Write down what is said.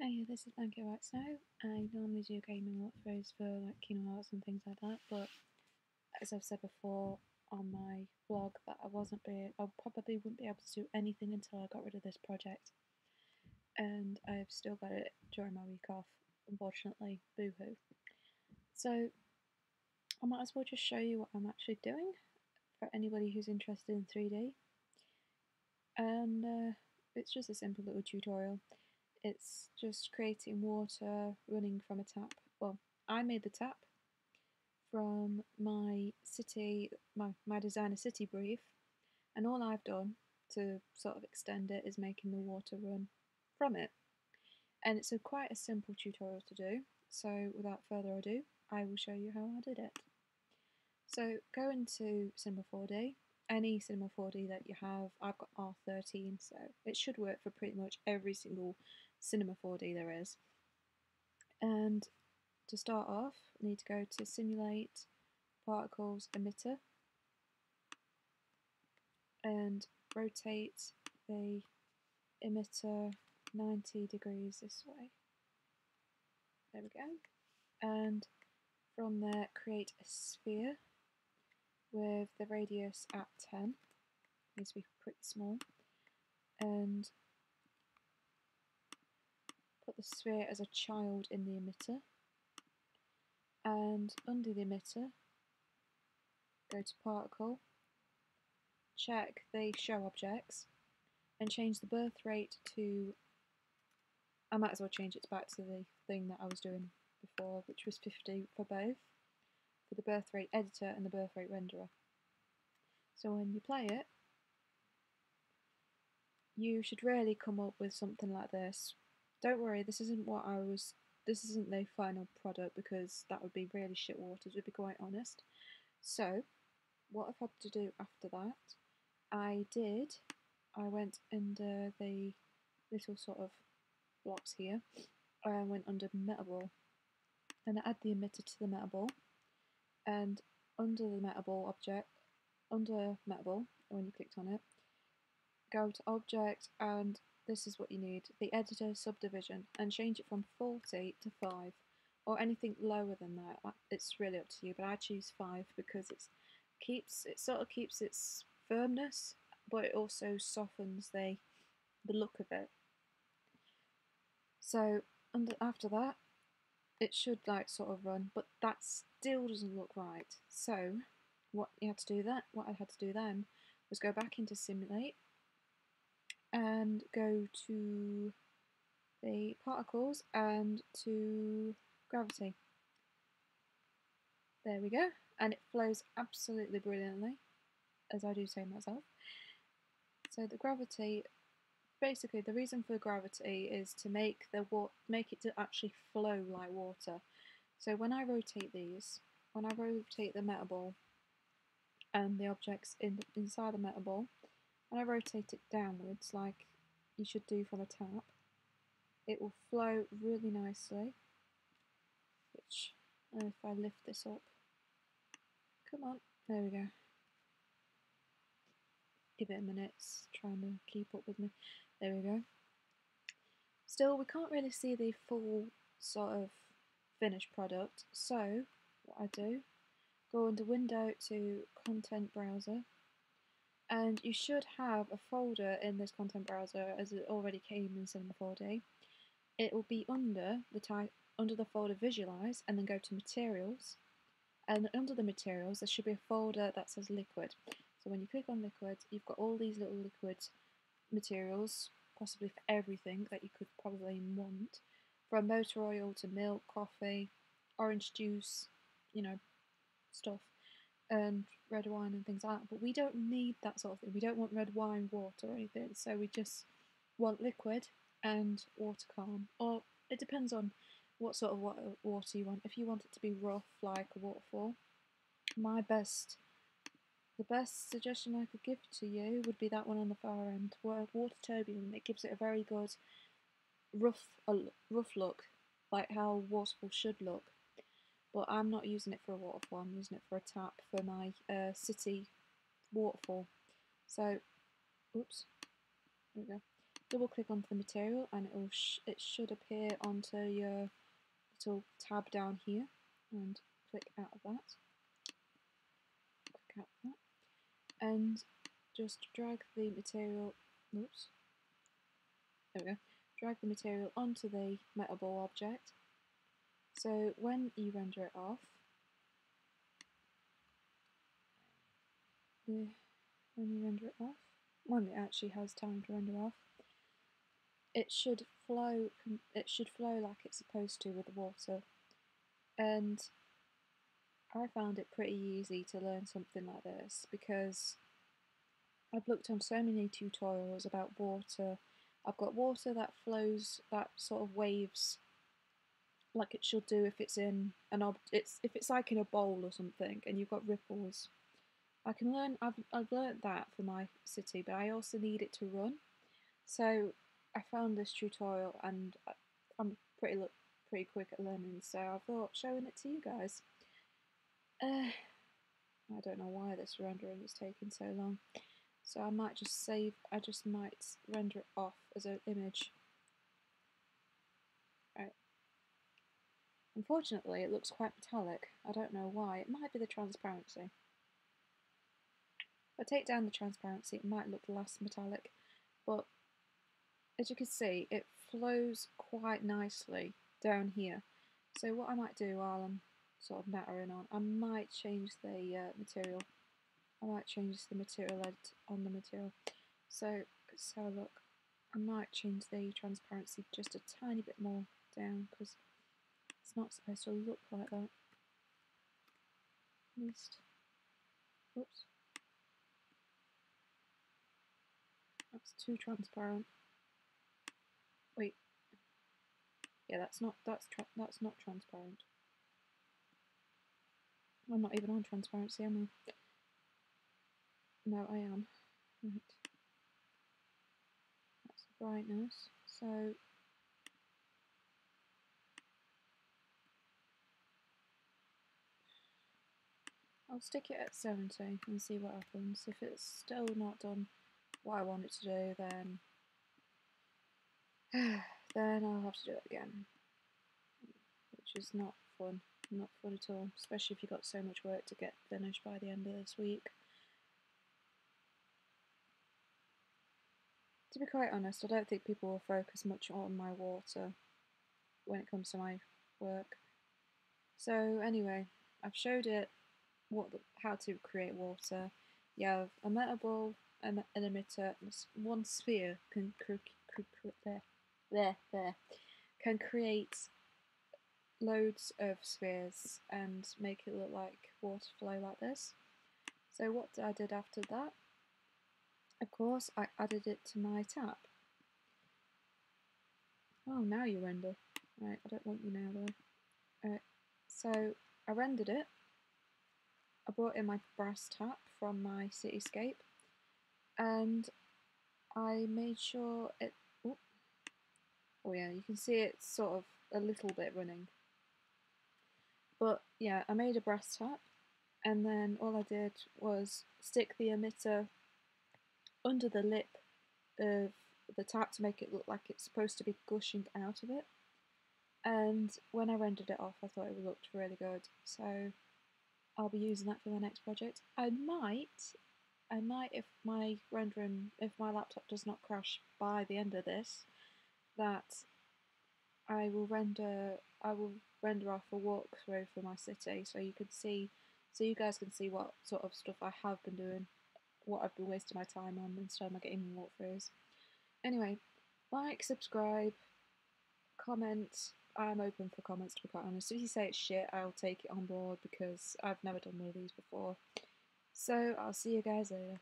Hey, this is Blanket White Snow. I normally do gaming walkthroughs for like Kingdom Hearts and things like that, but as I've said before on my blog, that I wasn't be, I probably wouldn't be able to do anything until I got rid of this project, and I've still got it during my week off. Unfortunately, boohoo. So I might as well just show you what I'm actually doing for anybody who's interested in 3D, and uh, it's just a simple little tutorial. It's just creating water running from a tap. Well, I made the tap from my city, my, my designer city brief, and all I've done to sort of extend it is making the water run from it. And it's a quite a simple tutorial to do, so without further ado, I will show you how I did it. So go into Cinema 4D, any Cinema 4D that you have, I've got R13, so it should work for pretty much every single Cinema 4D there is. And to start off, we need to go to Simulate Particles Emitter and rotate the emitter 90 degrees this way. There we go. And from there, create a sphere with the radius at 10. Needs to be pretty small. And sphere as a child in the emitter. And under the emitter go to particle check the show objects and change the birth rate to I might as well change it back to the thing that I was doing before which was 50 for both for the birth rate editor and the birth rate renderer. So when you play it you should really come up with something like this don't worry, this isn't what I was. This isn't the final product because that would be really shit waters. To be quite honest. So, what I've had to do after that, I did. I went under the little sort of blocks here. I went under metaball, and I add the emitter to the metaball, and under the metaball object, under metaball, when you clicked on it, go to object and this is what you need, the editor subdivision, and change it from 40 to 5, or anything lower than that. Uh, it's really up to you, but I choose 5 because it keeps it sort of keeps its firmness, but it also softens the the look of it. So under, after that, it should like sort of run, but that still doesn't look right. So what you had to do that, what I had to do then was go back into simulate and go to the particles and to gravity. There we go, and it flows absolutely brilliantly, as I do say myself. So the gravity, basically the reason for gravity is to make the wa make it to actually flow like water. So when I rotate these, when I rotate the metaball and the objects in inside the metaball, when I rotate it downwards, like you should do for the tap, it will flow really nicely. Which, if I lift this up, come on, there we go. Give it a minute, it's trying to keep up with me. There we go. Still, we can't really see the full sort of finished product, so what I do, go under Window to Content Browser, and you should have a folder in this content browser as it already came in Cinema 4D. It will be under the type under the folder Visualize and then go to Materials. And under the materials there should be a folder that says liquid. So when you click on liquid, you've got all these little liquid materials, possibly for everything that you could probably want. From motor oil to milk, coffee, orange juice, you know, stuff and red wine and things like that. But we don't need that sort of thing. We don't want red wine, water, or anything. So we just want liquid and water calm. Or it depends on what sort of water you want. If you want it to be rough, like a waterfall, my best, the best suggestion I could give to you would be that one on the far end, water turbulent. It gives it a very good rough, a rough look, like how waterfall should look but I'm not using it for a waterfall, I'm using it for a tap for my uh, city waterfall. So, oops, there we go. double click onto the material and it will sh it should appear onto your little tab down here and click out of that. Click out of that and just drag the material. Oops. There we go. Drag the material onto the metaball object. So when you render it off, the when you render it off, when it actually has time to render off, it should flow. It should flow like it's supposed to with the water, and I found it pretty easy to learn something like this because I've looked on so many tutorials about water. I've got water that flows, that sort of waves like it should do if it's in an ob it's if it's like in a bowl or something and you've got ripples I can learn, I've, I've learned that for my city, but I also need it to run. So I found this tutorial and I'm pretty pretty quick at learning, so I thought showing it to you guys. Uh, I don't know why this rendering is taking so long. So I might just save, I just might render it off as an image. Right. Unfortunately, it looks quite metallic. I don't know why. It might be the transparency. If I take down the transparency, it might look less metallic, but as you can see, it flows quite nicely down here. So what I might do while I'm sort of nattering on, I might change the uh, material. I might change the material on the material. So a look. I might change the transparency just a tiny bit more down because it's not supposed to look like that. At least. Oops. That's too transparent. Wait. Yeah, that's not that's that's not transparent. I'm not even on transparency, am I? No, I am. Right. That's brightness. So I'll stick it at 70 and see what happens. If it's still not done what I want it to do, then then I'll have to do it again, which is not fun, not fun at all, especially if you've got so much work to get finished by the end of this week. To be quite honest, I don't think people will focus much on my water when it comes to my work. So anyway, I've showed it what how to create water. You have a metaball, an, emitter, one sphere can there, there, there, can create loads of spheres and make it look like water flow like this. So what I did after that, of course, I added it to my tap. Oh, now you render. Right, I don't want you now though. Right, so I rendered it. I brought in my brass tap from my cityscape and I made sure it. Oh, oh yeah, you can see it's sort of a little bit running. But yeah, I made a brass tap, and then all I did was stick the emitter under the lip of the tap to make it look like it's supposed to be gushing out of it. And when I rendered it off, I thought it looked really good. So I'll be using that for the next project. I might I might, if my rendering, if my laptop does not crash by the end of this, that I will render, I will render off a walkthrough for my city, so you can see, so you guys can see what sort of stuff I have been doing, what I've been wasting my time on instead of my getting walkthroughs. Anyway, like, subscribe, comment. I'm open for comments to be quite honest. If you say it's shit, I'll take it on board because I've never done one of these before. So I'll see you guys later.